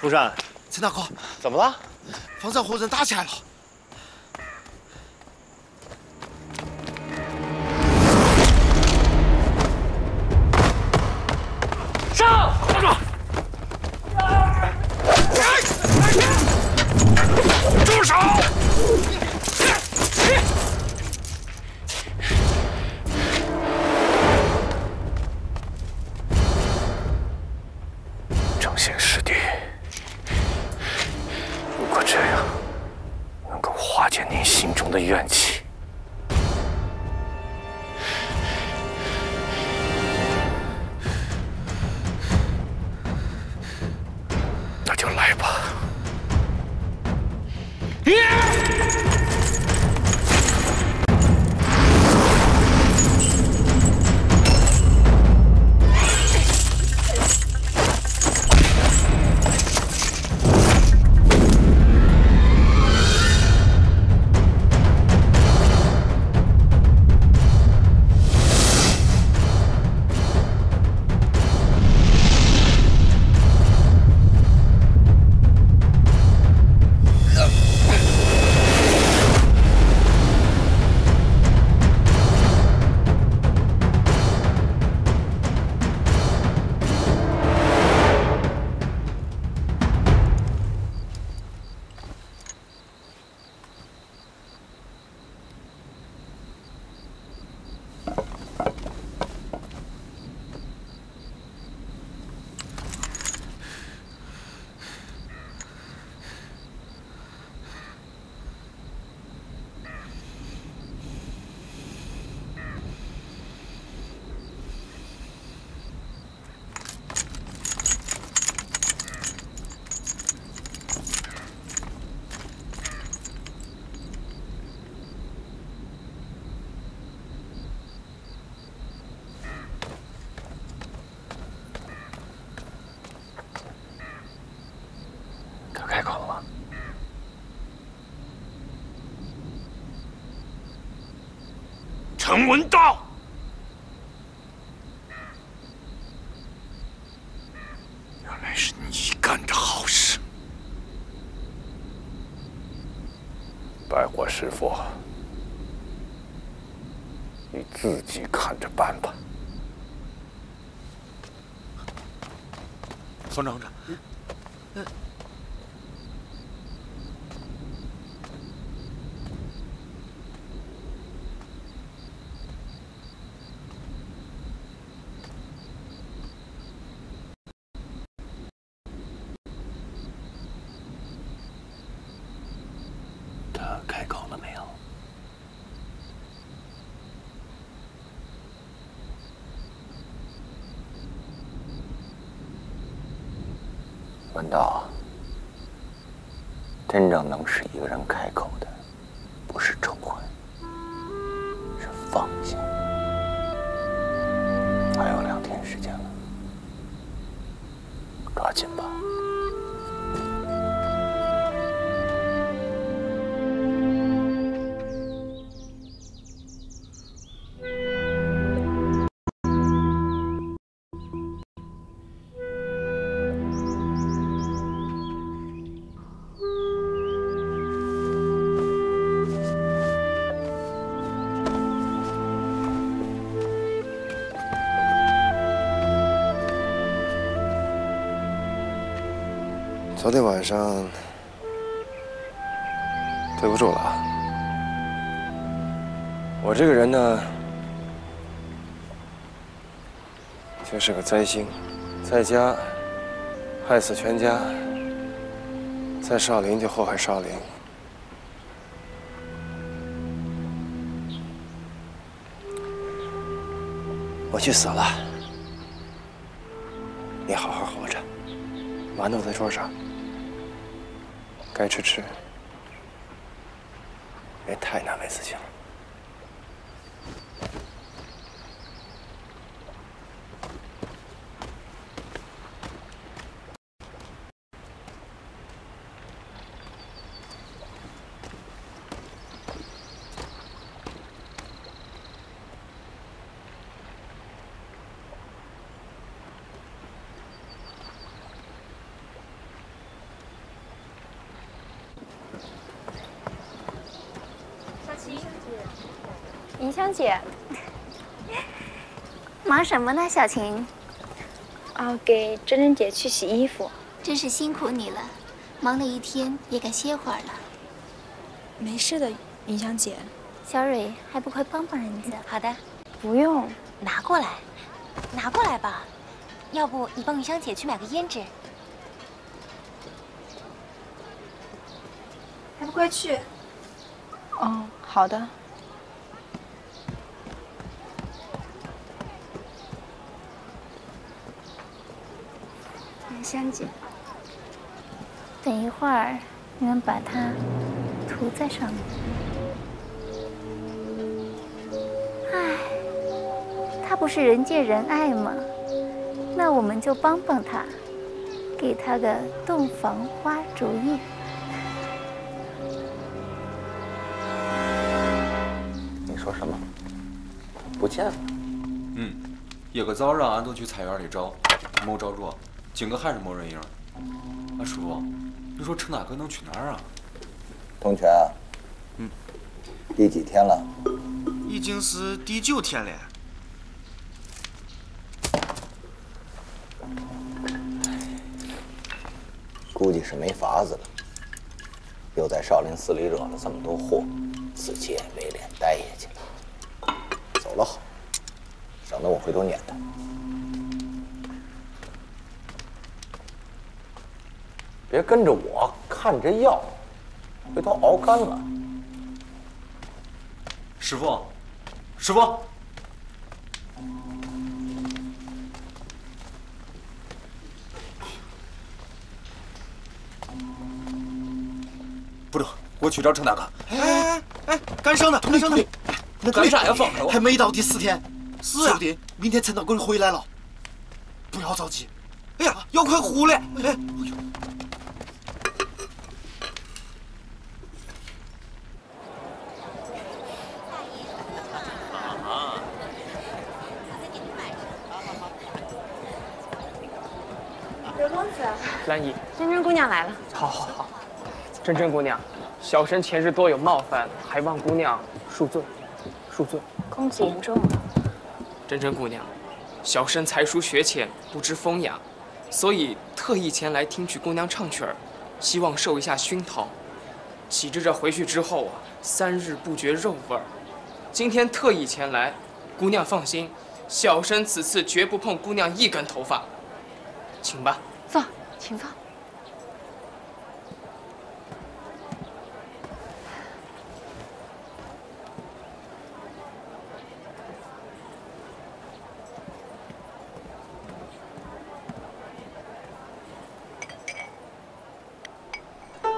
福山，陈大哥，怎么了？方丈和人打起来了。的怨气，陈文道，原来是你干的好事。拜火师傅，你自己看着办吧。方丈，方丈，他开口了没有？难道，真正能使一个人开口。昨天晚上，对不住了啊。我这个人呢，就是个灾星，在家害死全家，在少林就祸害少林。我去死了，你好好活着。馒头在桌上，该吃吃，别太难为自己了。云香姐，忙什么呢，小琴？啊，给珍珍姐去洗衣服。真是辛苦你了，忙了一天也该歇会儿了。没事的，云香姐。小蕊，还不快帮帮人家？好的，不用，拿过来，拿过来吧。要不你帮云香姐去买个胭脂？还不快去？哦，好的。云香姐，等一会儿你们把它涂在上面。唉，他不是人见人爱吗？那我们就帮帮他，给他个洞房花烛夜。你说什么？不见了？嗯，一个招让俺都去菜园里找，没找着，今个还是没人影。啊，师傅，你说陈大哥能去哪儿啊？东泉，嗯，第几天了？已经是第九天了。估计是没法子了，又在少林寺里惹了这么多祸，自己也没脸待下去了。走了好，省得我回头撵他。别跟着我，看这药，回头熬干了。师傅，师傅，不中，我去找程大哥。哎哎哎，干生的，干生的！那干啥呀？放开我！还没到第四天，说不定明天陈大哥就回来了。不要着急。哎呀，要快糊了！哎，哎呦。刘公子，兰姨，珍珍姑娘来了。好，好，好。珍珍姑娘，小生前日多有冒犯，还望姑娘恕罪，恕罪。公子言重了。珍珍姑娘，小生才疏学浅，不知风雅，所以特意前来听取姑娘唱曲儿，希望受一下熏陶。岂知这回去之后啊，三日不觉肉味儿。今天特意前来，姑娘放心，小生此次绝不碰姑娘一根头发。请吧。请坐，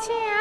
亲啊。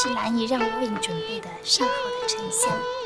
是兰姨让我为你准备的上好的沉香。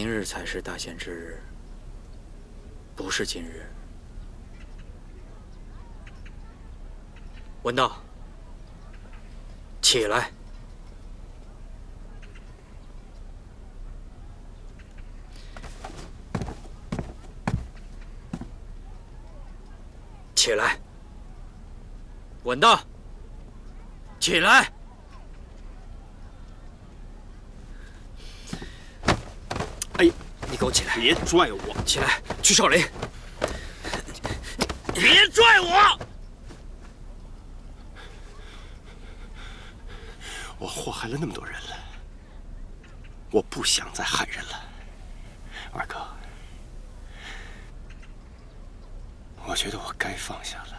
明日才是大限之日，不是今日。文道，起来！起来！文道，起来！哎，你给我起来！别拽我！起来，去少林！别拽我！我祸害了那么多人了，我不想再害人了，二哥。我觉得我该放下了。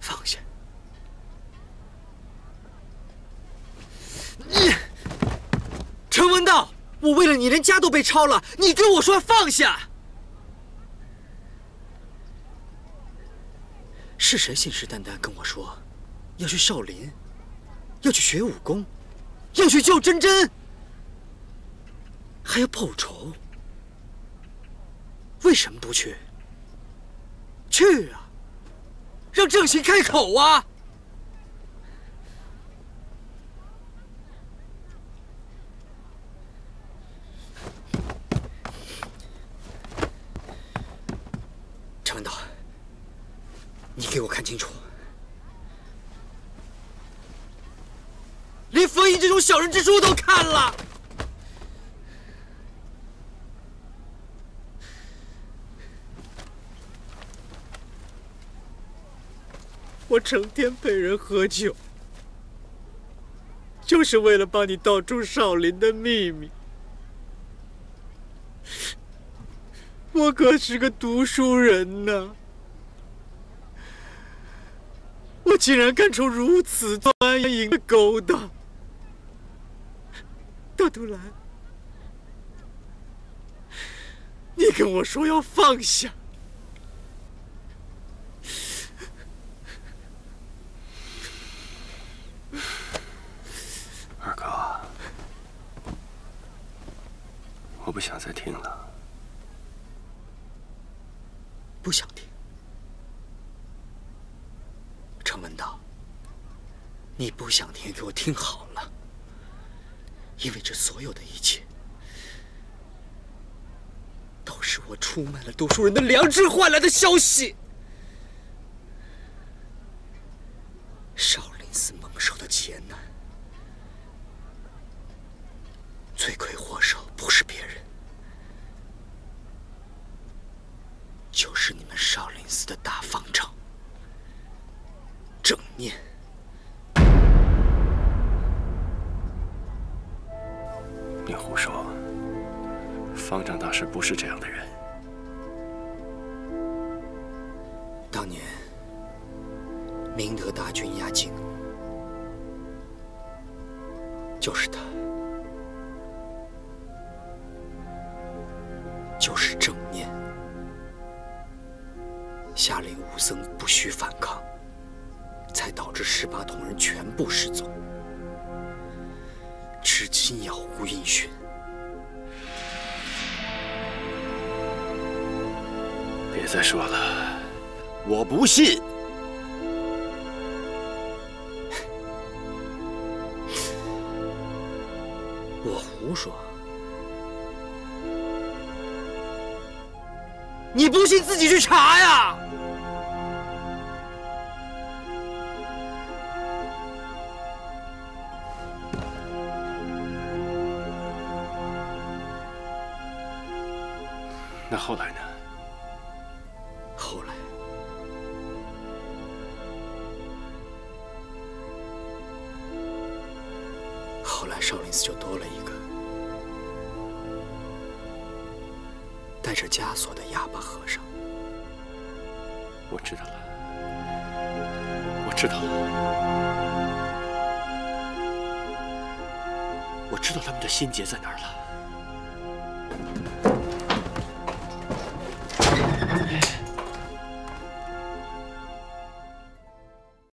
放下！你，陈文道，我为了你连家都被抄了，你跟我说放下？是谁信誓旦旦跟我说，要去少林，要去学武功，要去救珍珍，还要报仇？为什么不去？去啊！让郑行开口啊！陈文道，你给我看清楚，连冯毅这种小人之书都看了。我成天陪人喝酒，就是为了帮你道出少林的秘密。我可是个读书人呐，我竟然干出如此钻营的勾当。大肚兰，你跟我说要放下。二哥，我不想再听了。不想听。程文道，你不想听，给我听好了，因为这所有的一切，都是我出卖了读书人的良知换来的消息。少林寺蒙受的劫难，罪魁祸首不是别人。就是你们少林寺的大方丈正念。方丈大师不是这样的人。当年明德大军压境，就是他，就是正念。下令武僧不许反抗，才导致十八铜人全部失踪，至今杳无音讯。别再说了，我不信。我胡说。你不信自己去查呀！后来少林寺就多了一个带着枷锁的哑巴和尚。我知道了，我知道了，我知道他们的心结在哪儿了。